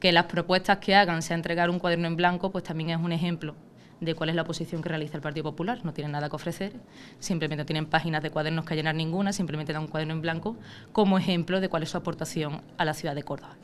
Que las propuestas que hagan sea entregar un cuaderno en blanco, pues también es un ejemplo de cuál es la posición que realiza el Partido Popular. No tienen nada que ofrecer, simplemente tienen páginas de cuadernos que llenar ninguna, simplemente dan un cuaderno en blanco como ejemplo de cuál es su aportación a la ciudad de Córdoba.